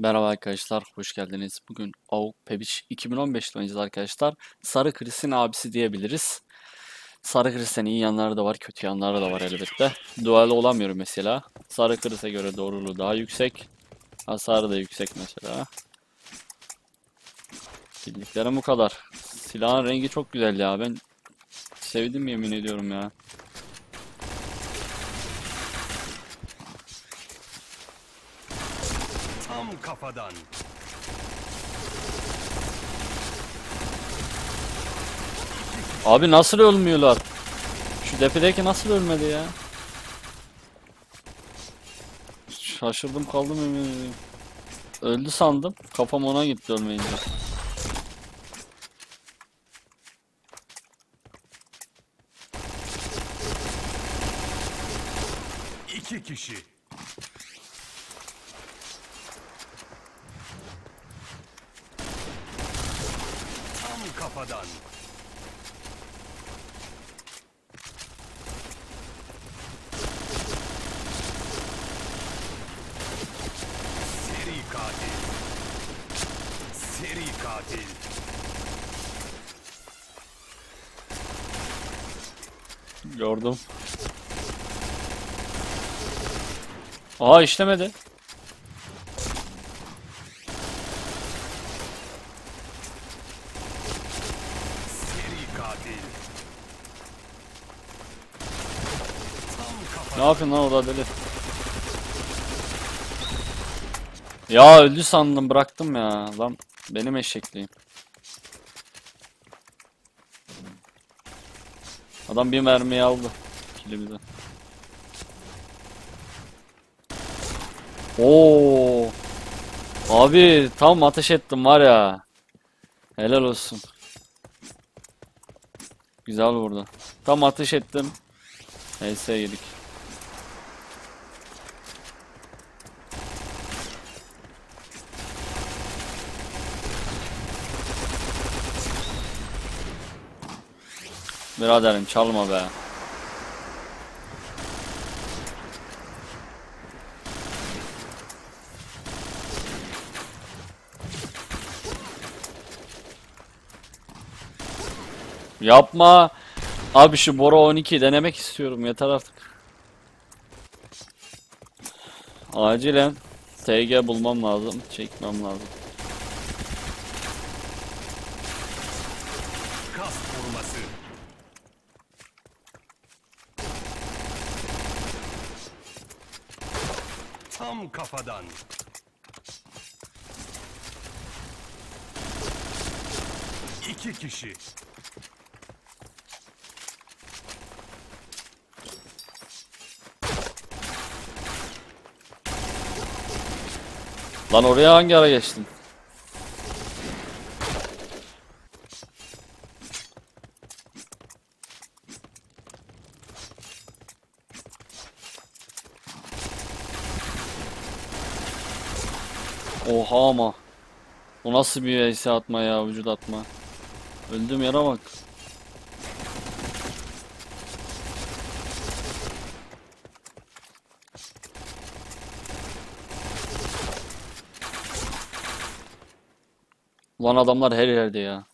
Merhaba arkadaşlar, hoş geldiniz. Bugün AUK Pebiş 2015'te oynayacağız arkadaşlar. Sarı Chris'in abisi diyebiliriz. Sarı Chris'ten iyi yanları da var, kötü yanları da var elbette. Dual olamıyorum mesela. Sarı Chris'e göre doğruluğu daha yüksek. Hasarı da yüksek mesela. Bildiklerim bu kadar. Silahın rengi çok güzel ya. Ben sevdim yemin ediyorum ya. Tam kafadan. Abi nasıl ölmüyorlar? Şu depedeki nasıl ölmedi ya? Şaşırdım kaldım emin ediyorum. Öldü sandım. Kafam ona gitti ölmeyince. İki kişi. Tam kafadan. Seri katil. Seri katil. Gördüm. Aa işlemedi. Seri katil. Tam Ne yapıyorsun lan orada deli? Ya öldü sandım bıraktım ya. Lan benim eşekliğim. Adam bir mermiyi aldı. Kilimizi. Oo. Abi tam ateş ettim var ya. Helal olsun. Güzel vurdu. Tam ateş ettim. Neyse yedik. Biraderim çalma be. Yapma. Abi şu Bora 12 denemek istiyorum yeter artık. Acilen TG bulmam lazım, çekmem lazım. Kas vurması. Kafadan. İki kişi. Lan oraya hangi ara geçtin? Oha ama. Bu nasıl bir vs atma ya vücut atma. Öldüğüm yere bak. Ulan adamlar her yerde ya.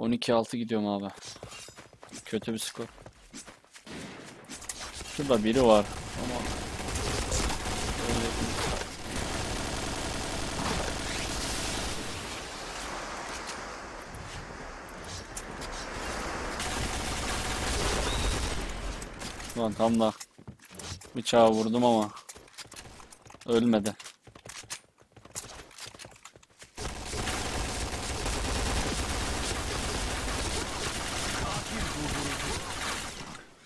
12-6 gidiyorum abi. Kötü bir skor. Şurada biri var ama Ulan tam da bıçağı vurdum ama ölmedi.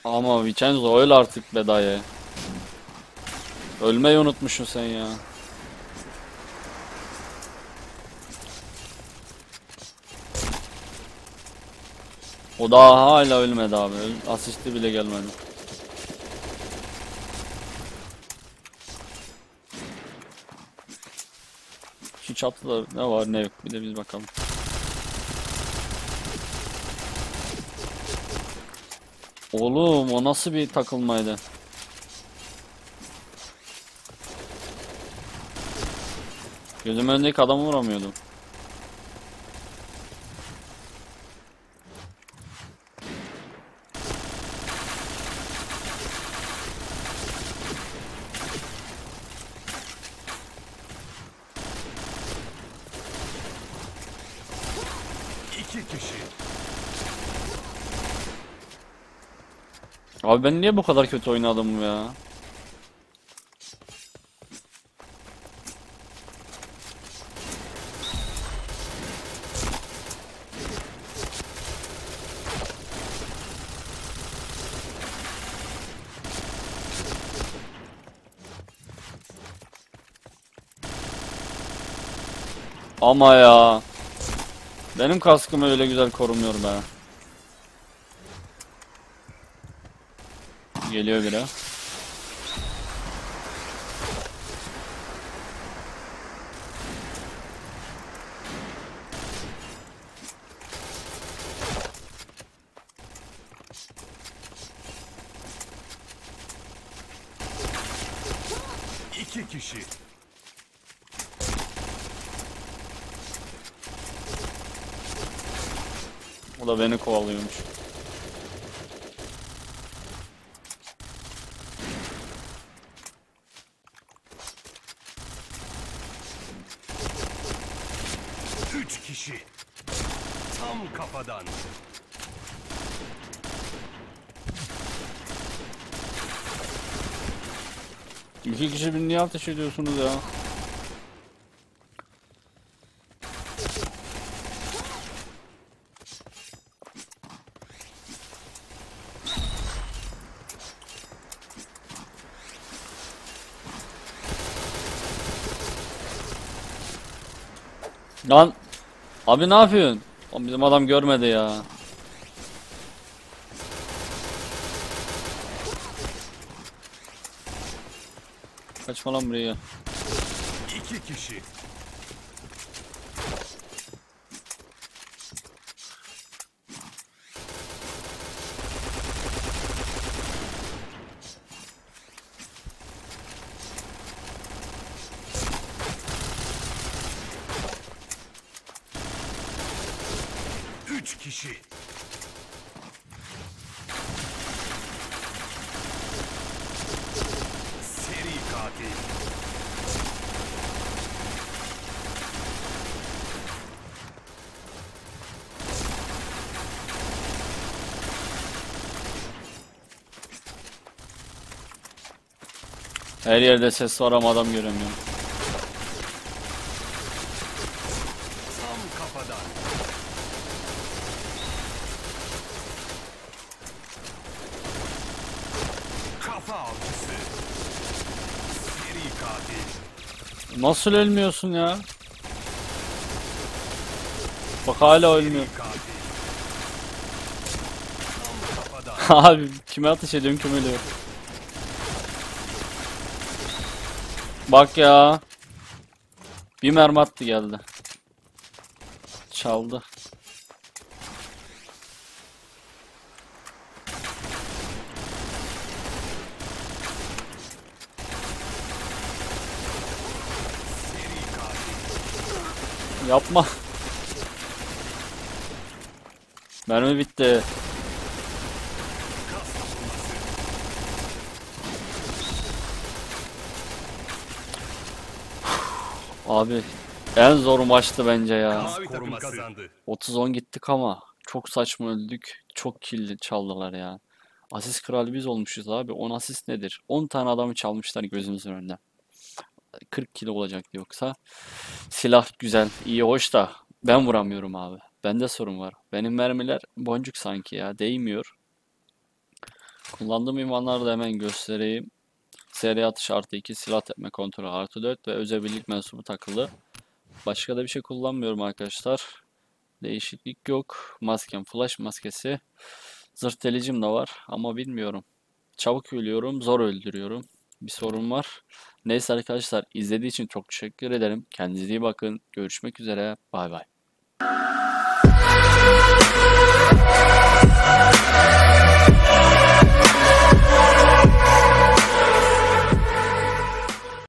Ama Vincenzo öl artık be dayı. Ölmeyi unutmuşsun sen ya. O daha hala ölmedi abi. Asisti bile gelmedi. Şu çatıda ne var ne yok bir de biz bakalım. Oğlum o nasıl bir takılmaydı? Gözüm önündeki adamı vuramıyordum. İki kişi. Abi ben niye bu kadar kötü oynadım ya? Ama ya. Benim kaskım öyle güzel korumuyor be. Geliyor biri. İki kişi. O da beni kovalıyormuş. Üç kişi. Tam kafadan. İki kişi bir niye ateş ediyorsunuz ya? Lan abi ne yapıyorsun? Oğlum bizim adam görmedi ya. Kaçma lan buraya. İki kişi. Üç kişi. Seri katil. Her yerde ses var ama adam göremiyorum. Tam kafadan. Kafa avcısı. Seri katil. Nasıl ölmüyorsun ya? Bak hala ölmüyor. Abi kime ateş ediyorsun kim ölüyor? Bak ya. Bir mermi attı geldi. Çaldı. Seri katil. Yapma. Mermi bitti. Abi en zor maçtı bence ya. Mavi takım kazandı. 30-10 gittik ama çok saçma öldük. Çok kill çaldılar ya. Asist kralı biz olmuşuz abi. 10 asist nedir? 10 tane adamı çalmışlar gözümüzün önünde. 40 kilo olacaktı yoksa. Silah güzel, iyi, hoş da ben vuramıyorum abi. Bende sorun var. Benim mermiler boncuk sanki ya. Değmiyor. Kullandığım imanları da hemen göstereyim. Seri atış artı 2, silah tepme kontrolü artı 4 ve özel birlik mensubu takılı. Başka da bir şey kullanmıyorum arkadaşlar. Değişiklik yok. Maskem flash maskesi. Zırh delicim de var ama bilmiyorum. Çabuk ölüyorum, zor öldürüyorum bir sorun var. Neyse arkadaşlar izlediği için çok teşekkür ederim. Kendinize iyi bakın. Görüşmek üzere. Bay bay.